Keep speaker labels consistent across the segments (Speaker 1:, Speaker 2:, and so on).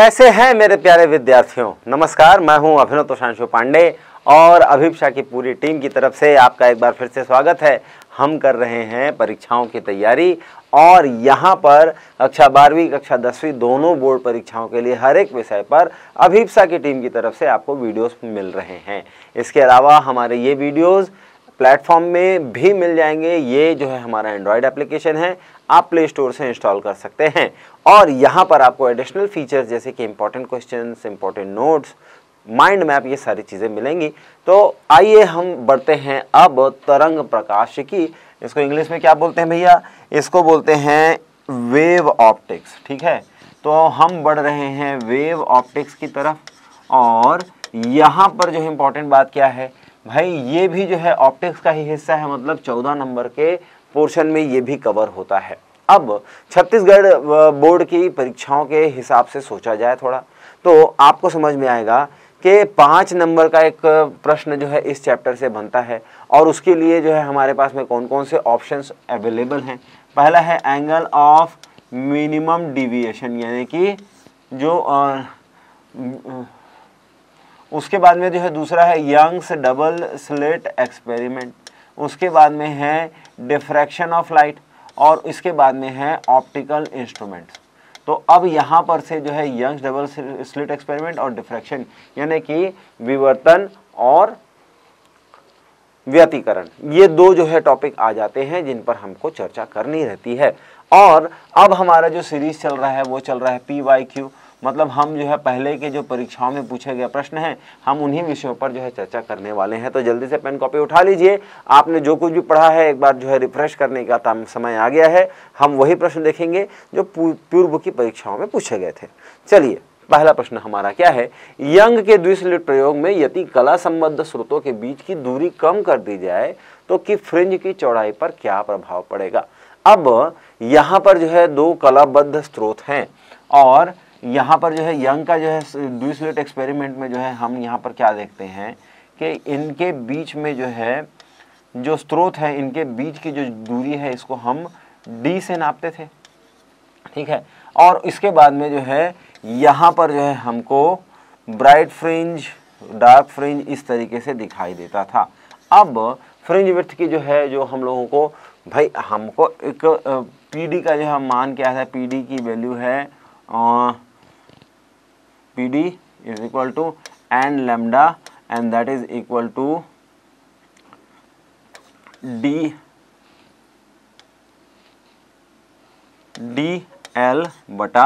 Speaker 1: कैसे हैं मेरे प्यारे विद्यार्थियों? नमस्कार, मैं हूँ अभिनव तोषांशु पांडे और अभिप्सा की पूरी टीम की तरफ़ से आपका एक बार फिर से स्वागत है। हम कर रहे हैं परीक्षाओं की तैयारी और यहाँ पर कक्षा बारहवीं, कक्षा दसवीं दोनों बोर्ड परीक्षाओं के लिए हर एक विषय पर अभिप्सा की टीम की तरफ़ से आपको वीडियोस मिल रहे हैं। इसके अलावा हमारे ये वीडियोस प्लेटफॉर्म में भी मिल जाएँगे। ये जो है हमारा एंड्रॉयड एप्लीकेशन है। आप प्ले स्टोर से इंस्टॉल कर सकते हैं। और यहाँ पर आपको एडिशनल फीचर्स जैसे कि important question important notes mind map ये सारी चीज़ें मिलेंगी। तो आइए हम बढ़ते हैं अब तरंग प्रकाश की। इसको इंग्लिश में क्या बोलते हैं भैया? इसको बोलते हैं वेव ऑप्टिक्स ठीक है? तो हम बढ़ रहे हैं वेव ऑप्टिक्स की तरफ़। और यहाँ पर जो इम्पोर्टेंट बात क्या है? भाई, ये भी जो है ऑप्टिक्स का ही हिस्सा है मतलब चौदह नंबर के पोर्शन में ये भी कवर होता है। अब छत्तीसगढ़ बोर्ड की परीक्षाओं के हिसाब से सोचा जाए थोड़ा तो आपको समझ में आएगा कि पाँच नंबर का एक प्रश्न जो है इस चैप्टर से बनता है और उसके लिए जो है हमारे पास में कौन कौन से ऑप्शंस अवेलेबल हैं। पहला है एंगल ऑफ़ मिनिमम डिविएशन यानी कि जो आ, उसके बाद में जो है दूसरा है यंग्स डबल स्लेट एक्सपेरिमेंट उसके बाद में है डिफ्रैक्शन ऑफ़ लाइट और इसके बाद में है ऑप्टिकल इंस्ट्रूमेंट्स। तो अब यहाँ पर से जो है यंग्स डबल स्लिट एक्सपेरिमेंट और डिफ्रैक्शन, यानी कि विवर्तन और व्यतीकरण, ये दो जो है टॉपिक आ जाते हैं जिन पर हमको चर्चा करनी रहती है। और अब हमारा जो सीरीज़ चल रहा है, वो चल रहा है पी वाई क्यू मतलब हम जो है पहले के जो परीक्षाओं में पूछे गए प्रश्न हैं, हम उन्हीं विषयों पर जो है चर्चा करने वाले हैं। तो जल्दी से पेन कॉपी उठा लीजिए। आपने जो कुछ भी पढ़ा है, एक बार जो है रिफ्रेश करने का समय आ गया है। हम वही प्रश्न देखेंगे जो पूर्व की परीक्षाओं में पूछे गए थे। चलिए, पहला प्रश्न हमारा क्या है? यंग के द्विसलिट प्रयोग में यदि कला संबद्ध स्रोतों के बीच की दूरी कम कर दी जाए तो कि फ्रिंज की चौड़ाई पर क्या प्रभाव पड़ेगा? अब यहाँ पर जो है दो कलाबद्ध स्रोत हैं और यहाँ पर जो है, यंग का जो है ड्यूसलेट एक्सपेरिमेंट में जो है, हम यहाँ पर क्या देखते हैं कि इनके बीच में जो है, जो स्रोत है, इनके बीच की जो दूरी है, इसको हम डी से नापते थे। ठीक है? और इसके बाद में जो है, यहाँ पर जो है, हमको ब्राइट फ्रिंज डार्क फ्रिंज इस तरीके से दिखाई देता था। अब फ्रिंज विथ की जो है, जो हम लोगों को, भाई, हमको एक पीडी का जो है मान क्या है पीडी की वैल्यू है PD is equal to n lambda, and that is equal to d d l बटा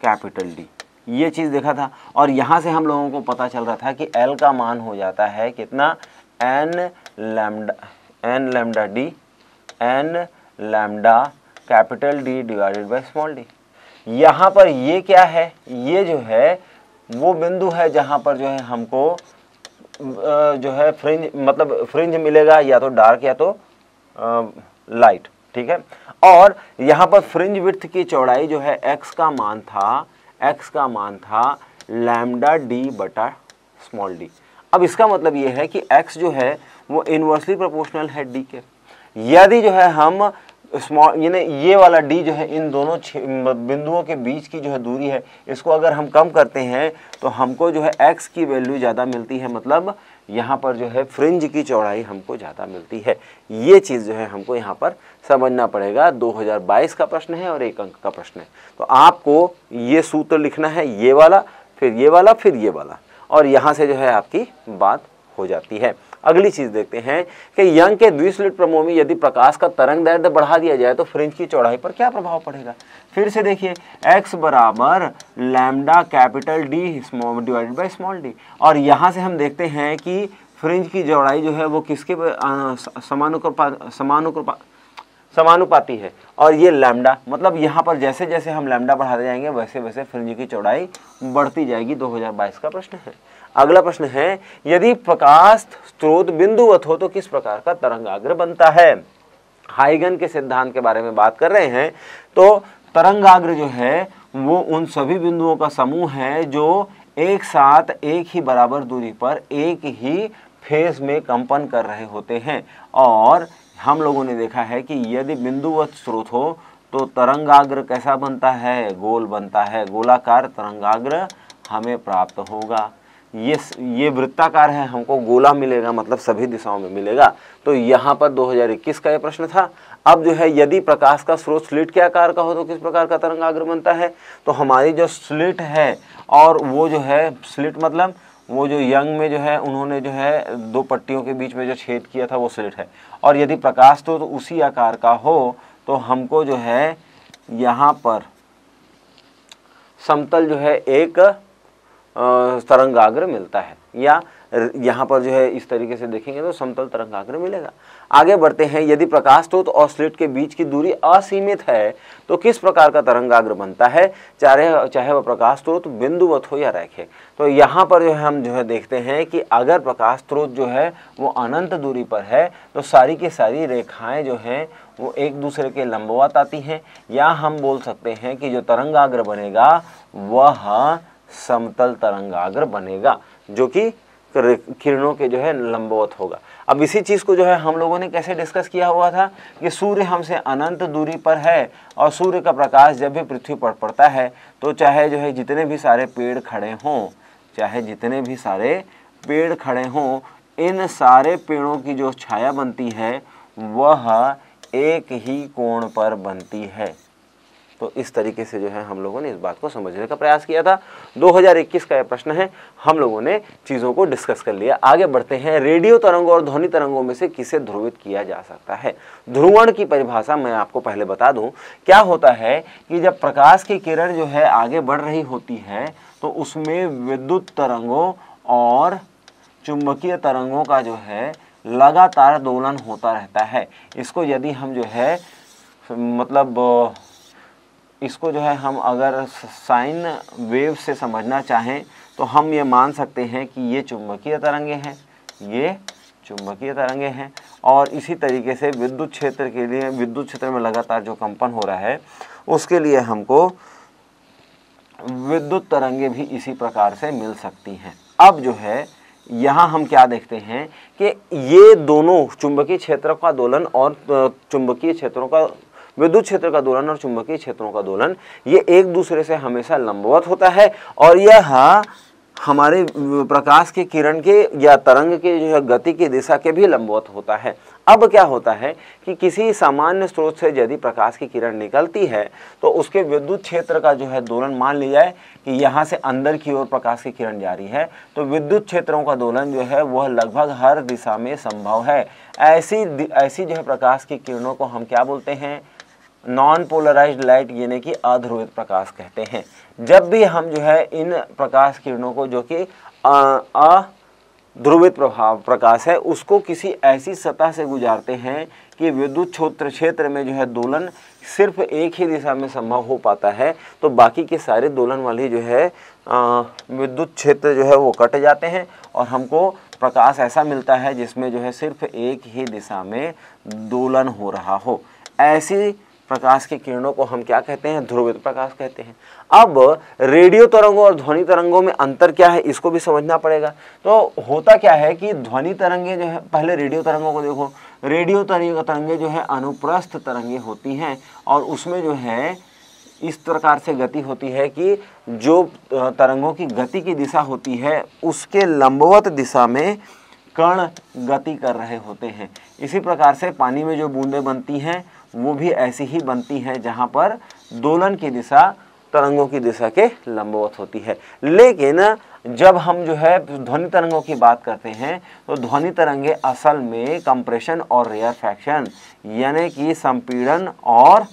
Speaker 1: कैपिटल डी ये चीज़ देखा था, और यहाँ से हम लोगों को पता चल रहा था कि एल का मान हो जाता है कितना? N lambda n lambda d n lambda capital D divided by small d यहाँ पर ये क्या है? ये जो है वो बिंदु है जहाँ पर जो है हमको जो है फ्रिंज मतलब फ्रिंज मिलेगा या तो डार्क या तो लाइट ठीक है? और यहाँ पर फ्रिंज विथ की चौड़ाई जो है एक्स का मान था एक्स का मान था लैमडा डी बटा स्मॉल डी अब इसका मतलब ये है कि एक्स जो है वो इन्वर्सली प्रोपोर्शनल है डी के। यदि जो है हम स्मॉल यानी ये वाला डी जो है, इन दोनों बिंदुओं के बीच की जो है दूरी है, इसको अगर हम कम करते हैं तो हमको जो है एक्स की वैल्यू ज़्यादा मिलती है मतलब यहाँ पर जो है फ्रिंज की चौड़ाई हमको ज़्यादा मिलती है। ये चीज़ जो है हमको यहाँ पर समझना पड़ेगा। 2022 का प्रश्न है और एक अंक का प्रश्न है। तो आपको ये सूत्र लिखना है, ये वाला, फिर ये वाला, फिर ये वाला। और यहाँ से जो है आपकी बात हो जाती है। अगली चीज़ देखते हैं कि यंग के द्विस्लिट प्रमो में यदि प्रकाश का तरंग दैर्ध्य बढ़ा दिया जाए तो फ्रिंज की चौड़ाई पर क्या प्रभाव पड़ेगा? फिर से देखिए, x बराबर lambda capital D divided by small d और यहाँ से हम देखते हैं कि फ्रिंज की चौड़ाई जो है वो किसके समानुपात समानुपात समानुपाती है। और ये लैम्डा मतलब यहाँ पर जैसे जैसे हम लैम्डा बढ़ाते जाएँगे वैसे वैसे फ्रिंज की चौड़ाई बढ़ती जाएगी। 2022 का प्रश्न है। अगला प्रश्न है, यदि प्रकाश स्रोत बिंदुवत हो तो किस प्रकार का तरंगाग्र बनता है? हाइगन के सिद्धांत के बारे में बात कर रहे हैं तो तरंगाग्र जो है, वो उन सभी बिंदुओं का समूह है जो एक साथ एक ही बराबर दूरी पर एक ही फ़ेज़ में कंपन कर रहे होते हैं। और हम लोगों ने देखा है कि यदि बिंदुवत स्रोत हो तो तरंगाग्र कैसा बनता है? गोल बनता है। गोलाकार तरंगाग्र हमें प्राप्त होगा। ये ये वृत्ताकार है हमको गोला मिलेगा मतलब सभी दिशाओं में मिलेगा। तो यहाँ पर 2021 का ये प्रश्न था। अब जो है यदि प्रकाश का स्रोत स्लिट के आकार का हो तो किस प्रकार का तरंगाग्र बनता है? तो हमारी जो स्लिट है और वो जो है स्लिट मतलब वो जो यंग में जो है उन्होंने जो है दो पट्टियों के बीच में जो छेद किया था वो स्लिट है। और यदि प्रकाश तो, तो उसी आकार का हो तो हमको जो है यहाँ पर समतल जो है एक तरंगाग्र मिलता है। या यहाँ पर जो है इस तरीके से देखेंगे तो समतल तरंगाग्र मिलेगा। आगे बढ़ते हैं, यदि प्रकाश स्रोत और स्लिट के बीच की दूरी असीमित है तो किस प्रकार का तरंगाग्र बनता है? चाहे चाहे वह प्रकाश स्रोत बिंदुवत हो या रैखे तो यहाँ पर जो है हम जो है देखते हैं कि अगर प्रकाश स्रोत जो है वो अनंत दूरी पर है तो सारी की सारी रेखाएँ जो हैं वो एक दूसरे के लंबवत आती हैं। या हम बोल सकते हैं कि जो तरंगाग्र बनेगा, वह समतल तरंगाग्र बनेगा, जो कि किरणों के जो है लंबवत होगा। अब इसी चीज़ को जो है हम लोगों ने कैसे डिस्कस किया हुआ था कि सूर्य हमसे अनंत दूरी पर है और सूर्य का प्रकाश जब भी पृथ्वी पर पड़ता है तो चाहे जो है जितने भी सारे पेड़ खड़े हों, चाहे जितने भी सारे पेड़ खड़े हों, इन सारे पेड़ों की जो छाया बनती है, वह एक ही कोण पर बनती है। तो इस तरीके से जो है हम लोगों ने इस बात को समझने का प्रयास किया था। 2021 का यह प्रश्न है, हम लोगों ने चीज़ों को डिस्कस कर लिया। आगे बढ़ते हैं, रेडियो तरंगों और ध्वनि तरंगों में से किसे ध्रुवित किया जा सकता है? ध्रुवण की परिभाषा मैं आपको पहले बता दूँ, क्या होता है कि जब प्रकाश की किरण जो है आगे बढ़ रही होती है तो उसमें विद्युत तरंगों और चुंबकीय तरंगों का जो है लगातार दोलन होता रहता है। इसको यदि हम जो है मतलब इसको जो है हम अगर साइन वेव से समझना चाहें तो हम ये मान सकते हैं कि ये चुंबकीय तरंगे हैं, ये चुंबकीय तरंगे हैं, और इसी तरीके से विद्युत क्षेत्र के लिए, विद्युत क्षेत्र में लगातार जो कंपन हो रहा है, उसके लिए हमको विद्युत तरंगे भी इसी प्रकार से मिल सकती हैं। अब जो है, यहाँ हम क्या देखते हैं कि ये दोनों चुंबकीय क्षेत्र का दोलन और चुंबकीय क्षेत्रों का विद्युत क्षेत्र का दोलन और चुंबकीय क्षेत्रों का दोलन, ये एक दूसरे से हमेशा लंबवत होता है और यह हमारे प्रकाश के किरण के या तरंग के, जो है, गति की दिशा के भी लंबवत होता है। अब क्या होता है कि किसी सामान्य स्रोत से यदि प्रकाश की किरण निकलती है तो उसके विद्युत क्षेत्र का, जो है, दोलन मान लिया जाए कि यहाँ से अंदर की ओर प्रकाश की किरण जारी है तो विद्युत क्षेत्रों का दोलन जो है, वह लगभग हर दिशा में संभव है। ऐसी ऐसी, जो है, प्रकाश की किरणों को हम क्या बोलते हैं? नॉन पोलराइज्ड लाइट यानी कि अध्रुवित प्रकाश कहते हैं। जब भी हम जो है इन प्रकाश किरणों को जो कि अध्रुवित प्रभाव प्रकाश है, उसको किसी ऐसी सतह से गुजारते हैं कि विद्युत क्षेत्र क्षेत्र में जो है दोलन सिर्फ़ एक ही दिशा में संभव हो पाता है तो बाकी के सारे दोलन वाली जो है विद्युत क्षेत्र जो है वो कट जाते हैं और हमको प्रकाश ऐसा मिलता है जिसमें जो है सिर्फ़ एक ही दिशा में दोलन हो रहा हो। ऐसी प्रकाश की किरणों को हम क्या कहते हैं? ध्रुवित प्रकाश कहते हैं। अब रेडियो तरंगों और ध्वनि तरंगों में अंतर क्या है, इसको भी समझना पड़ेगा। तो होता क्या है कि ध्वनि तरंगे जो है, पहले रेडियो तरंगों को देखो। रेडियो तरंग, तरंगे जो है, अनुप्रस्थ तरंगे होती हैं और उसमें जो है, इस प्रकार से गति होती है कि जो तरंगों की गति की दिशा होती है, उसके लंबवत दिशा में कण गति कर रहे होते हैं। इसी प्रकार से पानी में जो बूंदें बनती हैं वो भी ऐसी ही बनती हैं जहाँ पर दोलन की दिशा, तरंगों की दिशा के लंबवत होती है। लेकिन जब हम जो है ध्वनि तरंगों की बात करते हैं तो ध्वनि तरंगे असल में कंप्रेशन और रेयर फैक्शन यानी कि संपीड़न और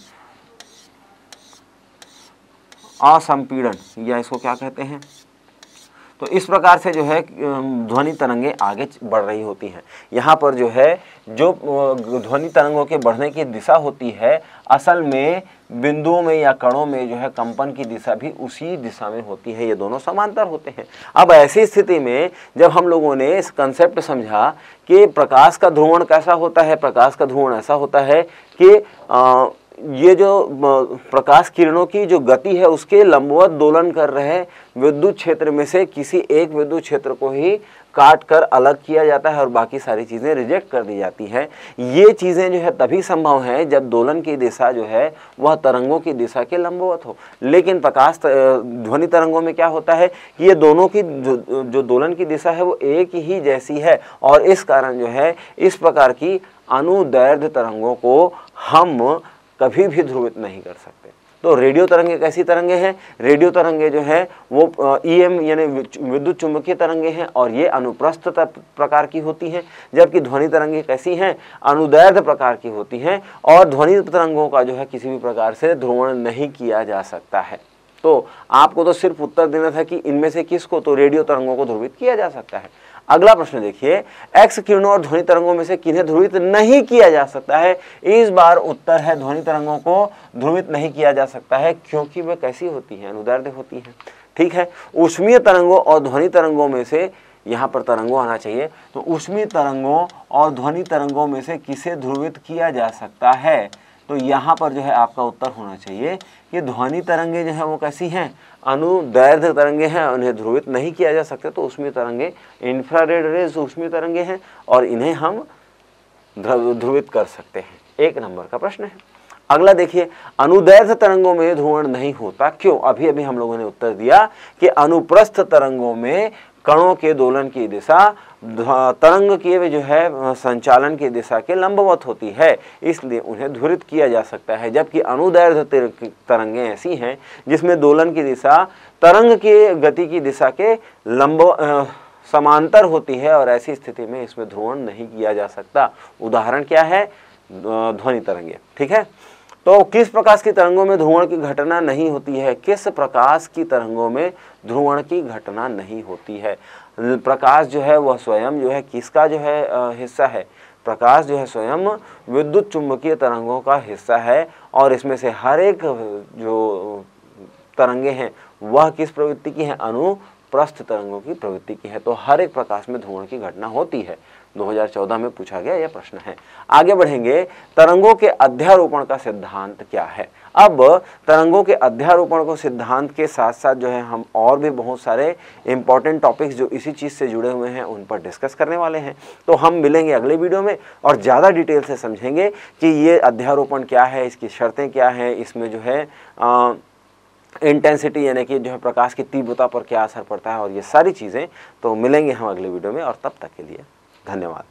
Speaker 1: असंपीड़न, या इसको क्या कहते हैं? तो इस प्रकार से जो है ध्वनि तरंगे आगे बढ़ रही होती हैं। यहाँ पर जो है, जो ध्वनि तरंगों के बढ़ने की दिशा होती है, असल में बिंदुओं में या कणों में जो है, कंपन की दिशा भी उसी दिशा में होती है। ये दोनों समांतर होते हैं। अब ऐसी स्थिति में जब हम लोगों ने इस कंसेप्ट समझा कि प्रकाश का ध्रुवण कैसा होता है, प्रकाश का ध्रुवण ऐसा होता है कि ये जो प्रकाश किरणों की जो गति है उसके लंबवत दोलन कर रहे विद्युत क्षेत्र में से किसी एक विद्युत क्षेत्र को ही काट कर अलग किया जाता है और बाकी सारी चीज़ें रिजेक्ट कर दी जाती हैं। ये चीज़ें जो है तभी संभव हैं जब दोलन की दिशा जो है वह तरंगों की दिशा के लंबवत हो। लेकिन प्रकाश ध्वनि तरंगों में क्या होता है कि ये दोनों की जो, जो दोलन की दिशा है वो एक ही जैसी है और इस कारण जो है इस प्रकार की अनुदैर्घ्य तरंगों को हम कभी भी ध्रुवित नहीं कर सकते। तो रेडियो तरंगे कैसी तरंगे हैं? रेडियो तरंगे जो है, वो ईएम यानी विद्युत चुंबकीय तरंगे हैं और ये अनुप्रस्थ प्रकार की होती हैं, जबकि ध्वनि तरंगे कैसी हैं? अनुदैर्घ्य प्रकार की होती हैं और ध्वनि तरंगों का जो है, किसी भी प्रकार से ध्रुवण नहीं किया जा सकता है। तो आपको तो सिर्फ़ उत्तर देना था कि इनमें से किसको तो रेडियो तरंगों को ध्रुवित किया जा सकता है। अगला प्रश्न देखिए एक्स किरणों और ध्वनि तरंगों में से किन्हें ध्रुवित नहीं किया जा सकता है? इस बार उत्तर है, ध्वनि तरंगों को ध्रुवित नहीं किया जा सकता है, क्योंकि वे कैसी होती हैं? अनुदैर्ध्य होती हैं। ठीक है? उष्मीय तरंगों और ध्वनि तरंगों में से यहाँ पर तरंगों आना चाहिए। तो उष्मीय तरंगों और ध्वनि तरंगों में से किसे ध्रुवित किया जा सकता है? तो यहाँ पर जो है आपका उत्तर होना चाहिए कि ध्वनि तरंगे जो है वो कैसी हैं? अनुदैर्घ्य तरंगे हैं, उन्हें ध्रुवित नहीं किया जा सकता तो उसमें तरंगे इंफ्रारेड रेज उसमें तरंगे हैं, और इन्हें हम ध्रुवित कर सकते हैं। एक नंबर का प्रश्न है। अगला देखिए अनुदैर्ध तरंगों में ध्रुवण नहीं होता। क्यों? अभी अभी हम लोगों ने उत्तर दिया कि अनुप्रस्थ तरंगों में कणों के दोलन की दिशा तरंग के जो है संचालन की दिशा के लंबवत होती है, इसलिए उन्हें ध्वरित किया जा सकता है, जबकि अनुदैर्घ्य तरंगें ऐसी हैं, जिसमें दोलन की दिशा, तरंग के गति की दिशा के लंब समांतर होती है, और ऐसी स्थिति में इसमें ध्रुवण नहीं किया जा सकता। उदाहरण क्या है? ध्वनि तरंगे, ठीक है? तो किस प्रकाश की तरंगों में ध्रुवण की घटना नहीं होती है? किस प्रकाश की तरंगों में ध्रुवण की घटना नहीं होती है? प्रकाश जो है वह स्वयं जो है किसका जो है हिस्सा है? प्रकाश जो है स्वयं विद्युत चुंबकीय तरंगों का हिस्सा है और इसमें से हर एक जो तरंगे हैं, वह किस प्रवृत्ति की है? अनुप्रस्थ तरंगों की प्रवृत्ति की है। तो हर एक प्रकाश में ध्रुवण की घटना होती है। 2014 में पूछा गया यह प्रश्न है। आगे बढ़ेंगे। तरंगों के अध्यारोपण का सिद्धांत क्या है? अब तरंगों के अध्यारोपण को सिद्धांत के साथ साथ जो है हम और भी बहुत सारे इंपॉर्टेंट टॉपिक्स जो इसी चीज़ से जुड़े हुए हैं उन पर डिस्कस करने वाले हैं। तो हम मिलेंगे अगले वीडियो में और ज़्यादा डिटेल से समझेंगे कि ये अध्यारोपण क्या है इसकी शर्तें क्या हैं इसमें जो है आ, इंटेंसिटी यानी कि जो है प्रकाश की तीव्रता पर क्या असर पड़ता है और ये सारी चीज़ें। तो मिलेंगे हम अगले वीडियो में और तब तक के लिए धन्यवाद।